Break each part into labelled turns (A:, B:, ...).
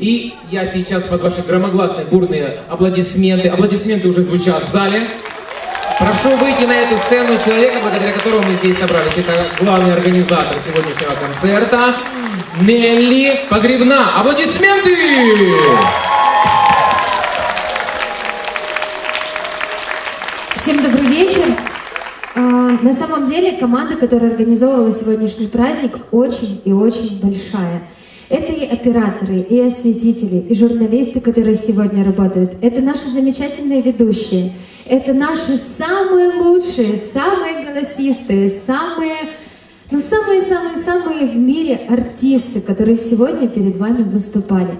A: И я сейчас под ваши громогласные, бурные аплодисменты, аплодисменты уже звучат в зале. Прошу выйти на эту сцену человека, благодаря которому мы здесь собрались. Это главный организатор сегодняшнего концерта Нелли Погребна. Аплодисменты!
B: Всем добрый вечер. А, на самом деле команда, которая организовывала сегодняшний праздник, очень и очень большая. Это и операторы, и осветители, и журналисты, которые сегодня работают. Это наши замечательные ведущие. Это наши самые лучшие, самые голосистые, самые, ну самые-самые-самые в мире артисты, которые сегодня перед вами выступали.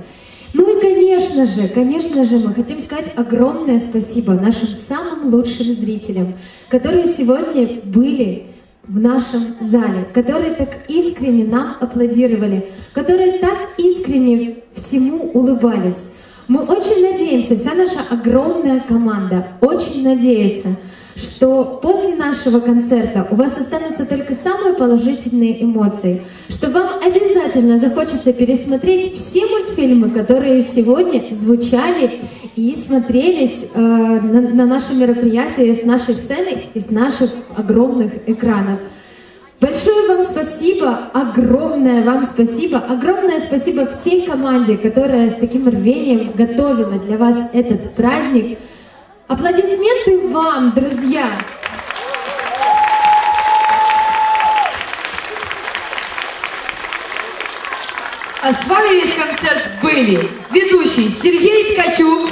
B: Ну и, конечно же, конечно же, мы хотим сказать огромное спасибо нашим самым лучшим зрителям, которые сегодня были в нашем зале, которые так искренне нам аплодировали, которые так искренне всему улыбались. Мы очень надеемся, вся наша огромная команда очень надеется, что после нашего концерта у вас останутся только самые положительные эмоции, что вам обязательно захочется пересмотреть все мультфильмы, которые сегодня звучали и смотрелись э, на, на наше мероприятие с нашей сцены и с наших огромных экранов. Большое вам спасибо, огромное вам спасибо, огромное спасибо всей команде, которая с таким рвением готовила для вас этот праздник. Аплодисменты вам, друзья!
C: А с вами весь концерт были ведущий Сергей Ткачук,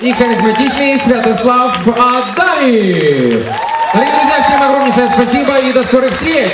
A: И харизматичный Святослав Адаев. Дорогие друзья, всем огромнейшее спасибо и до скорых встреч!